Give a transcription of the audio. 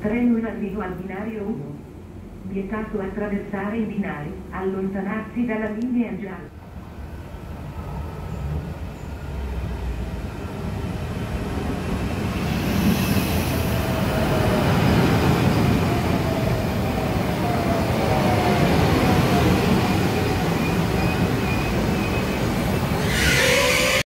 Treno in arrivo al binario 1. Vietato attraversare i binari, allontanarsi dalla linea gialla.